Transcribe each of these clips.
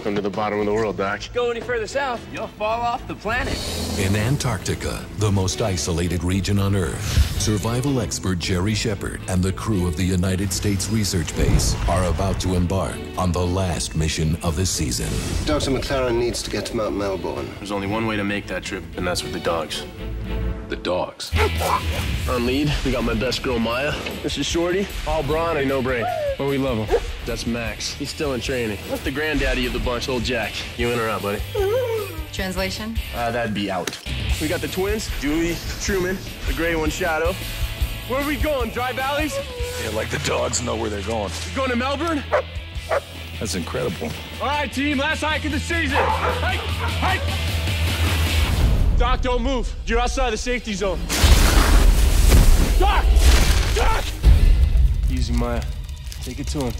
Welcome to the bottom of the world, Doc. Go any further south, you'll fall off the planet. In Antarctica, the most isolated region on Earth, survival expert Jerry Shepard and the crew of the United States Research Base are about to embark on the last mission of the season. Dr. McClaren needs to get to Mount Melbourne. There's only one way to make that trip, and that's with the dogs. The dogs. On lead, we got my best girl, Maya. This is Shorty. All brawn and no brain. But we love him. That's Max. He's still in training. That's the granddaddy of the bunch, old Jack. You in or out, buddy? Translation? Uh, that'd be out. We got the twins, Dewey, Truman, the gray one, Shadow. Where are we going? Dry Valleys? Yeah, like the dogs know where they're going. We're going to Melbourne? That's incredible. All right, team, last hike of the season. Hike, hike. Doc, don't move. You're outside the safety zone. Doc! Doc! Easy, Maya. Take it to him.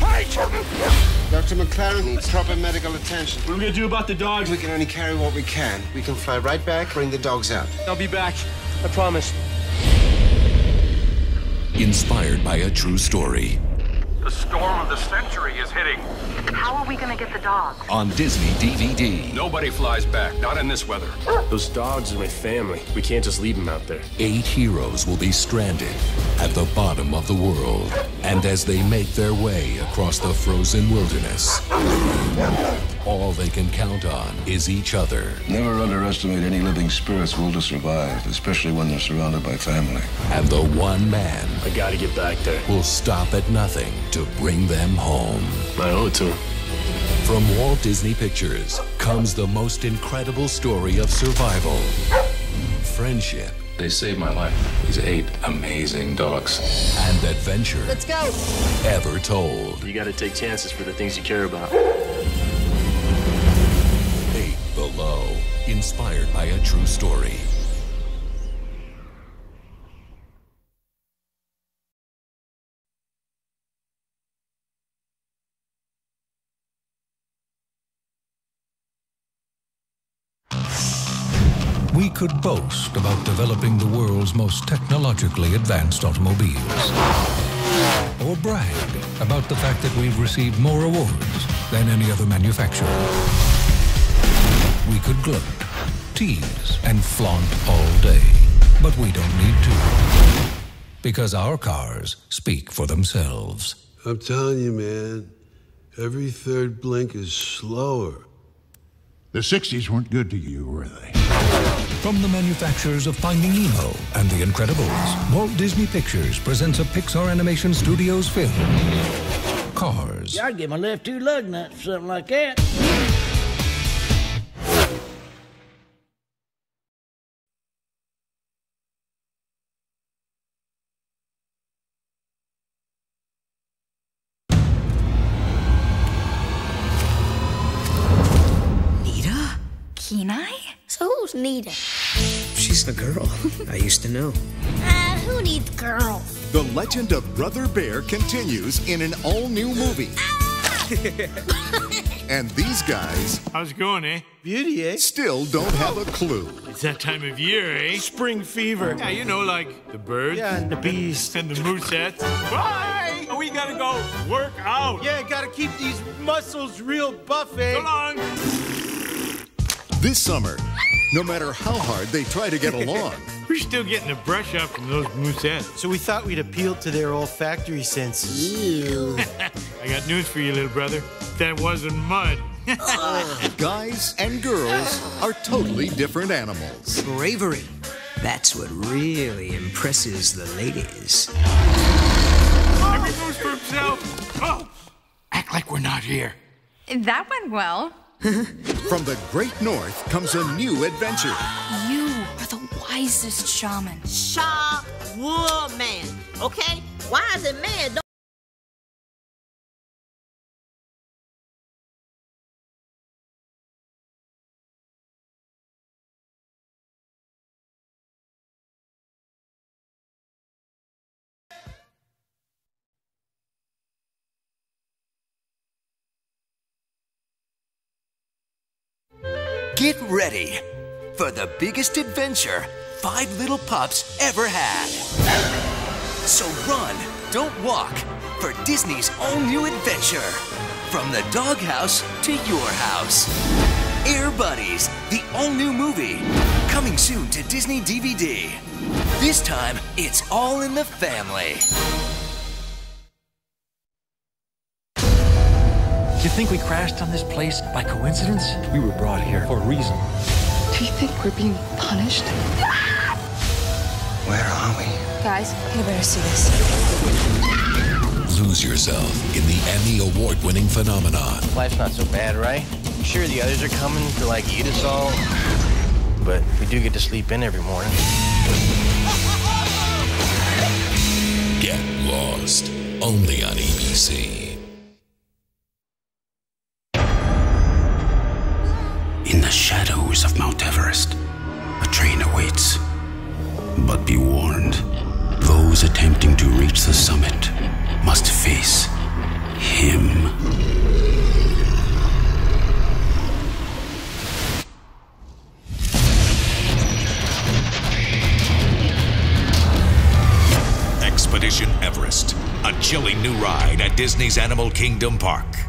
Hike! Dr. McClaren needs proper medical attention. What are we gonna do about the dogs? We can only carry what we can. We can fly right back, bring the dogs out. I'll be back. I promise. Inspired by a true story. The storm of the century is hitting. How are we gonna get the dogs? On Disney DVD. Nobody flies back, not in this weather. Those dogs are my family. We can't just leave them out there. Eight heroes will be stranded at the bottom of the world. And as they make their way across the frozen wilderness, all they can count on is each other. Never underestimate any living spirit's will to survive, especially when they're surrounded by family. And the one man I gotta get back there. will stop at nothing to bring them home. I owe it to him. From Walt Disney Pictures comes the most incredible story of survival, friendship, They saved my life. These eight amazing dogs. and adventure Let's go! ever told. You gotta take chances for the things you care about. Inspired by a true story. We could boast about developing the world's most technologically advanced automobiles. Or brag about the fact that we've received more awards than any other manufacturer. We could gloat, tease, and flaunt all day. But we don't need to. Because our cars speak for themselves. I'm telling you, man, every third blink is slower. The 60s weren't good to you, were they? From the manufacturers of Finding Nemo and The Incredibles, Walt Disney Pictures presents a Pixar Animation Studios film, Cars. Yeah, I'd give my left two lug nuts for something like that. Nita? She's the girl I used to know. Uh, who needs girls? The legend of Brother Bear continues in an all new movie. and these guys How's it going, eh? Beauty, eh? still don't have a clue. It's that time of year, eh? Spring fever. Yeah, you know, like the birds Yeah, and the bees. and the moosettes. Bye! We gotta go work out. Yeah, gotta keep these muscles real buff, eh? So long. This summer, no matter how hard they try to get along, We're still getting a brush up from those moose moosettes. So we thought we'd appeal to their olfactory senses. Ew. I got news for you, little brother. That wasn't mud. guys and girls are totally different animals. Bravery. That's what really impresses the ladies. Every moose for himself. Oh, Act like we're not here. That went well. From the great north comes a new adventure. You are the wisest shaman. Shaw woman. Okay? Why is it man? Get ready for the biggest adventure five little pups ever had. So run, don't walk, for Disney's all new adventure From the doghouse to your house. Air Buddies, the all new movie. Coming soon to Disney DVD. This time, it's all in the family. You think we crashed on this place by coincidence? We were brought here for a reason. Do you think we're being punished? Where are we? Guys, you better see this. Lose yourself in the Emmy award winning phenomenon. Life's not so bad, right? I'm sure the others are coming to like eat us all. But we do get to sleep in every morning. Get lost. Only on ABC. But be warned, those attempting to reach the summit must face him. Expedition Everest, a chilling new ride at Disney's Animal Kingdom Park.